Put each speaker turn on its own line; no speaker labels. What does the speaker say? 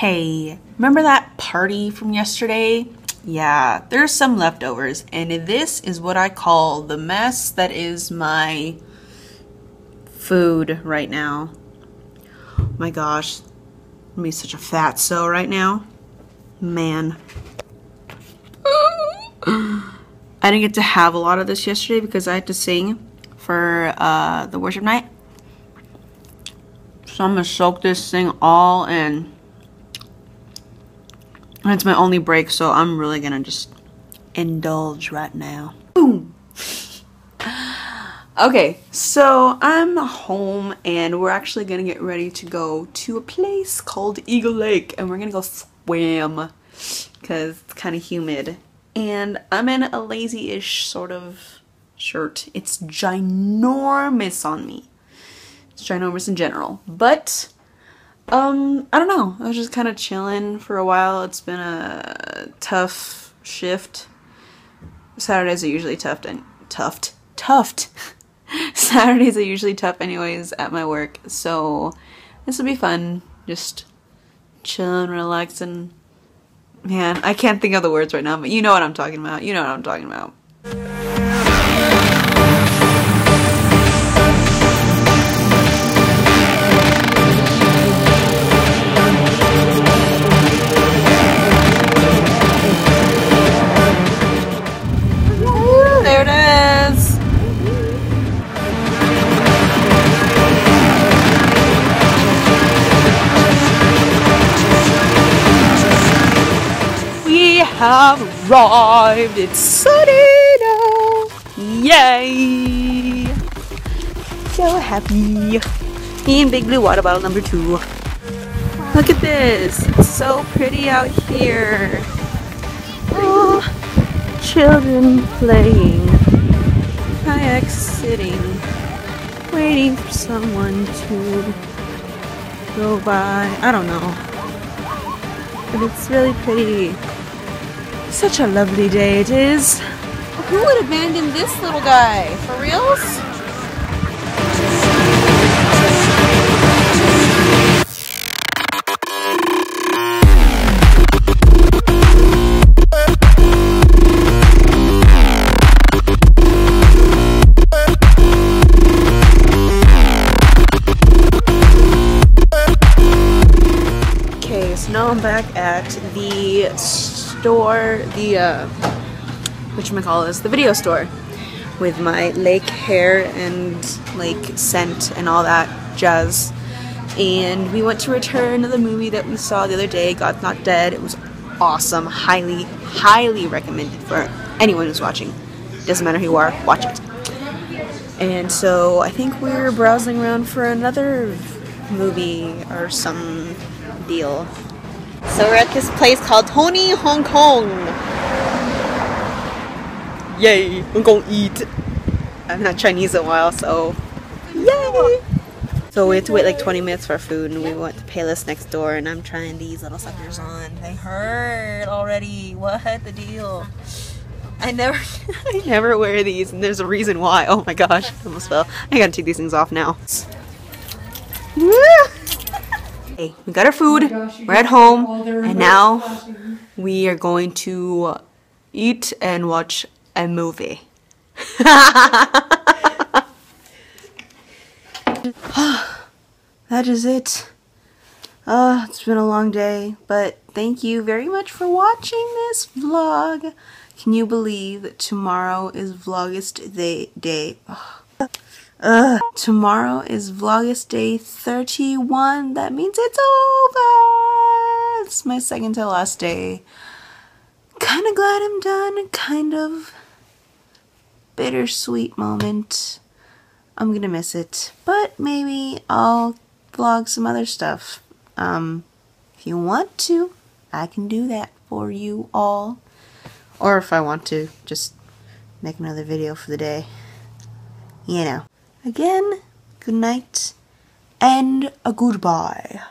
Hey, remember that party from yesterday? Yeah, there's some leftovers, and this is what I call the mess that is my food right now. my gosh, I'm be such a fat so right now. Man. I didn't get to have a lot of this yesterday because I had to sing for uh, the worship night. So I'm gonna soak this thing all in. And it's my only break, so I'm really gonna just indulge right now. Boom! okay, so I'm home and we're actually gonna get ready to go to a place called Eagle Lake and we're gonna go swim because it's kind of humid. And I'm in a lazy-ish sort of shirt. It's ginormous on me. It's ginormous in general. But, um, I don't know. I was just kind of chilling for a while. It's been a tough shift. Saturdays are usually tough and tough. Tough. Saturdays are usually tough anyways at my work. So, this will be fun. Just chilling, relaxing. Man, I can't think of the words right now, but you know what I'm talking about. You know what I'm talking about. Have arrived. It's sunny now. Yay! So happy. And Big Blue water bottle number two. Look at this. It's so pretty out here. Oh, children playing. Kayaks sitting. Waiting for someone to go by. I don't know. But it's really pretty. Such a lovely day it is. Who would abandon this little guy? For reals? Okay, so now I'm back at the store, the, uh, whatchamacallit, the video store with my lake hair and lake scent and all that jazz. And we went to return the movie that we saw the other day, God's Not Dead. It was awesome. Highly, highly recommended for anyone who's watching. Doesn't matter who you are, watch it. And so I think we're browsing around for another movie or some deal. So we're at this place called Tony Hong Kong. Yay, I'm gonna eat. I'm not Chinese in a while, so yay! So we had to wait like 20 minutes for our food, and we went to Payless next door, and I'm trying these little suckers on. They hurt already. What the deal? I never, I never wear these, and there's a reason why. Oh my gosh, I almost fell. I gotta take these things off now. Hey, we got our food. We're at home, and now we are going to eat and watch a movie. that is it. Uh, it's been a long day, but thank you very much for watching this vlog. Can you believe that tomorrow is Vlogust day? day? Uh, tomorrow is Vlogust day 31. That means it's over. It's my second to last day. Kind of glad I'm done. Kind of bittersweet moment. I'm gonna miss it, but maybe I'll vlog some other stuff. Um, if you want to, I can do that for you all. Or if I want to, just make another video for the day. You know. Again, good night and a goodbye.